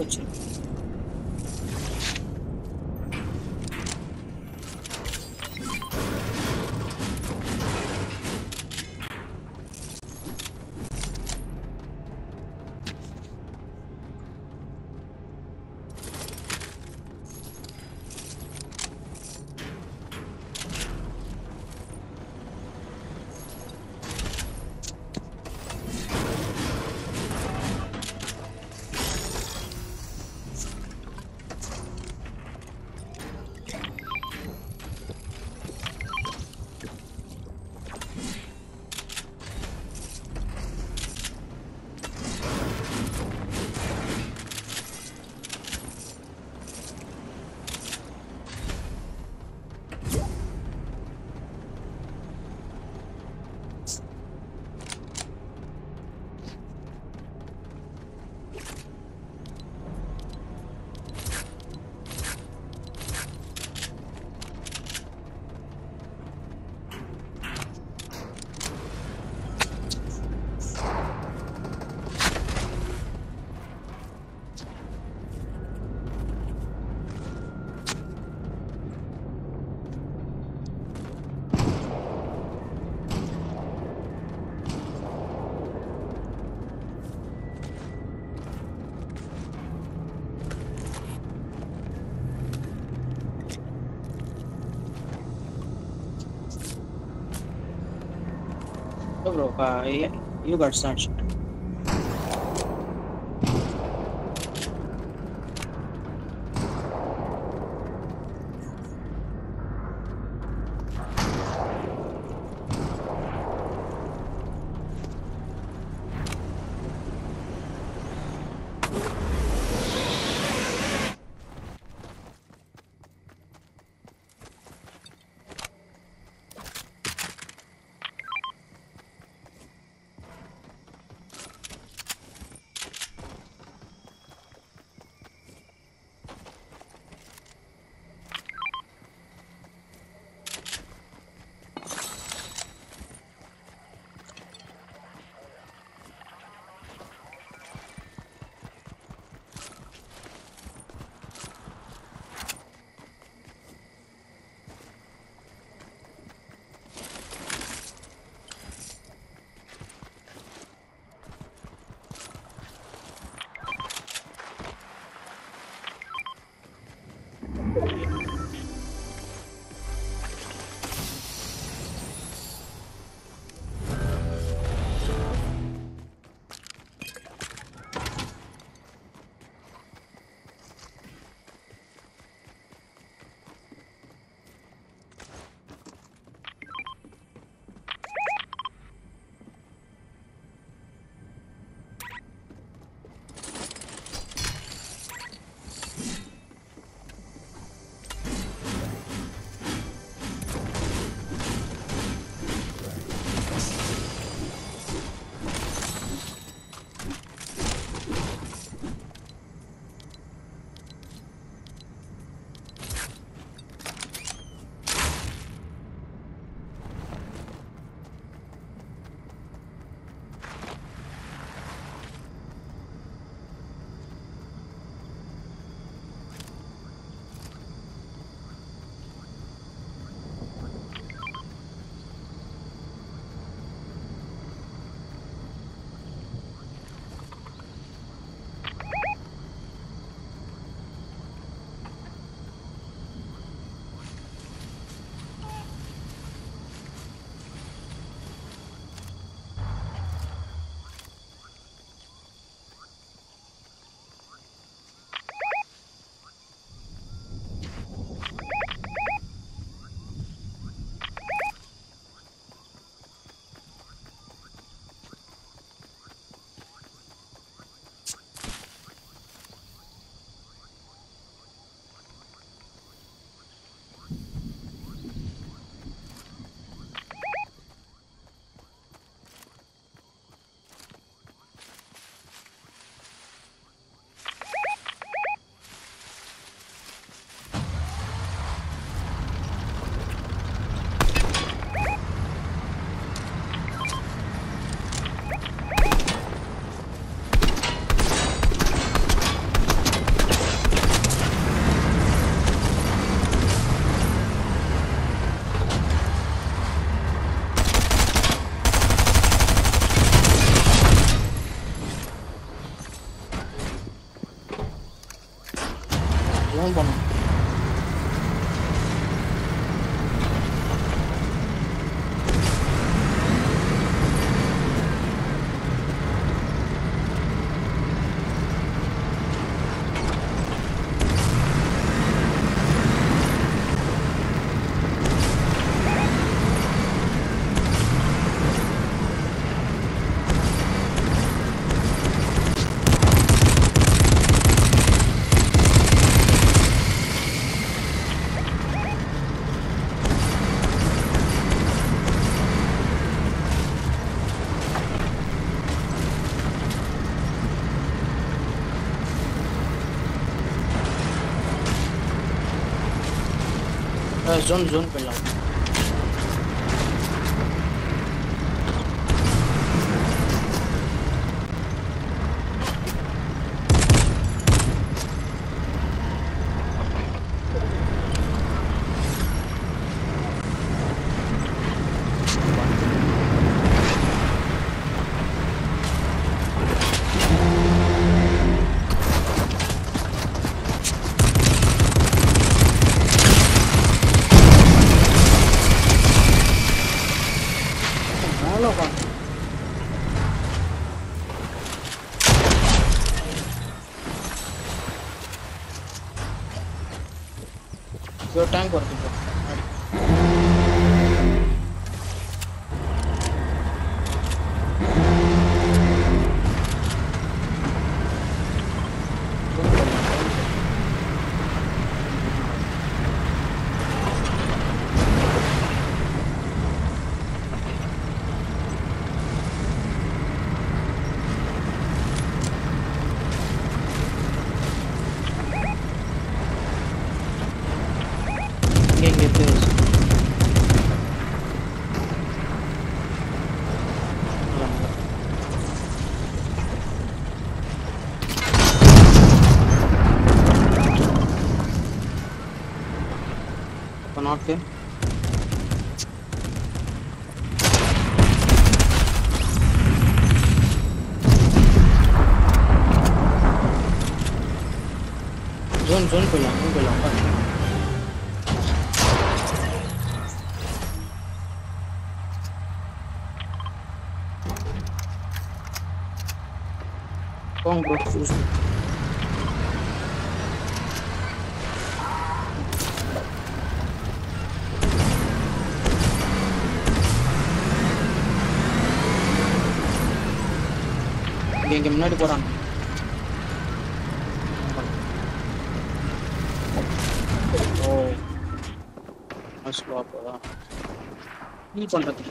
хоче. bro ka eh, you are such zone zone போயிடலாம் மேலே உட்காந்து இதோ டேங்க் ஜோன் ஜோன் போயிடலாம் ஜோன் போயிடலாம் உட்காரு. போங்க ப்ரோ சூஸ் இங்க இங்க முன்னாடி போறாங்க おマジ怖い怖いいいコンタクト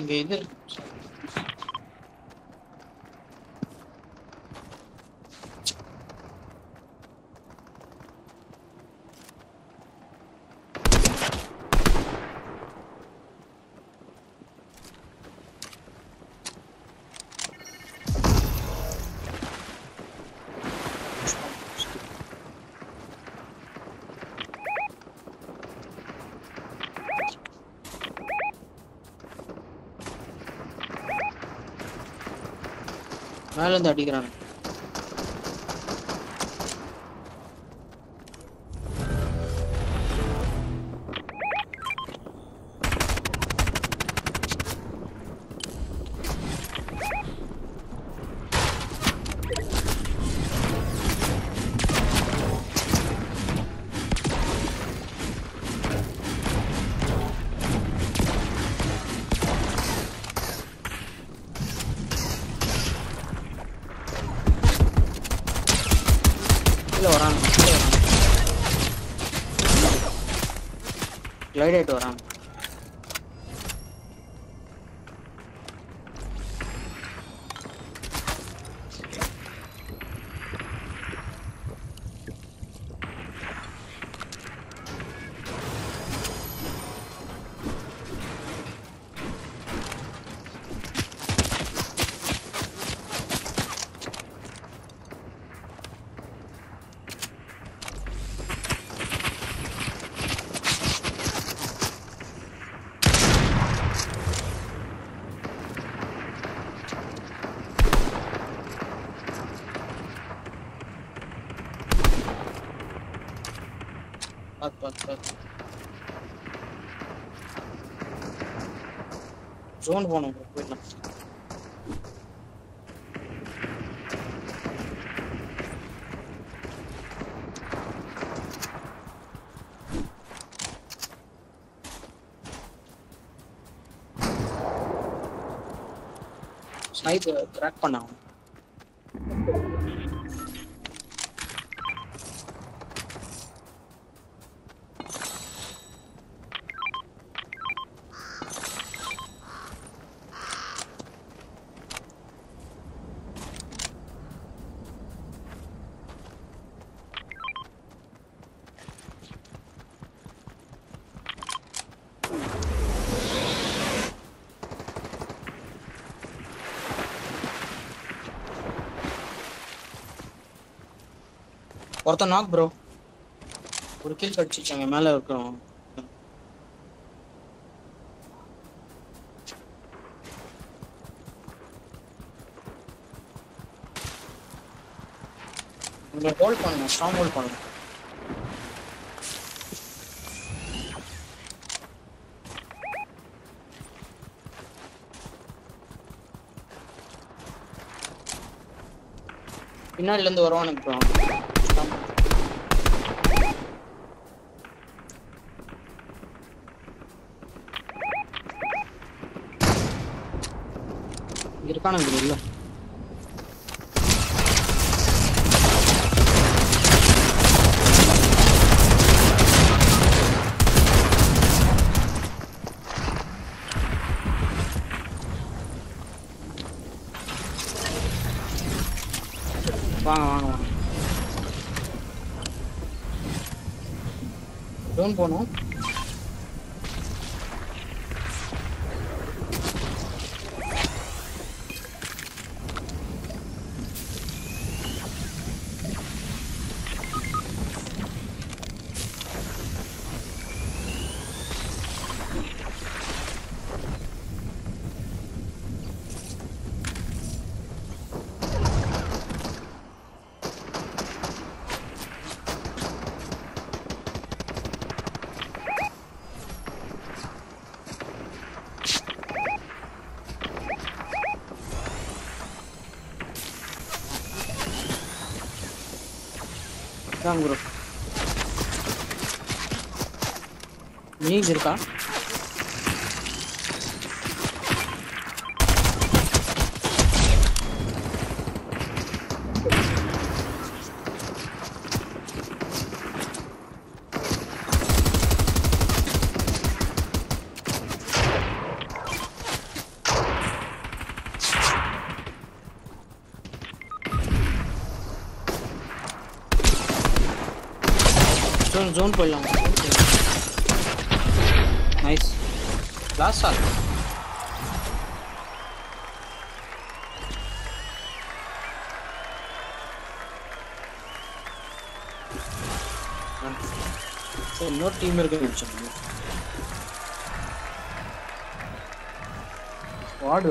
இங்க இது மேல இருந்து அடிக்கிறாங்க. डिहाइड्रेट हो रहा பாத்து பாத்து பாத்து ஜோன் போனோம் bro, போயிடலாம் ஸ்னைப் கிராக் பண்ணான் ஒருத்தன் நாக் ப்ரோ ஒரு கில் கடிச்சிச்சாங்க மேல இருக்கிறோம் நீங்க ஹோல்ட் பண்ணுங்க ஸ்ட்ராங் ஹோல்ட் பண்ணுங்க. பின்னாடில இருந்து வருவானுக்கு ப்ரோ இருக்கானுங்க bro, வாங்க வாங்க வாங்க. டவுன் போகணும். தாங்க ப்ரோ மினிஸ் இருக்கா ஜோன் ஜோன் போயிடலாம் நைஸ் லாஸ்ட் ஆல் இன்னொரு டீம் இருக்கு நினைச்சேன் வார்டு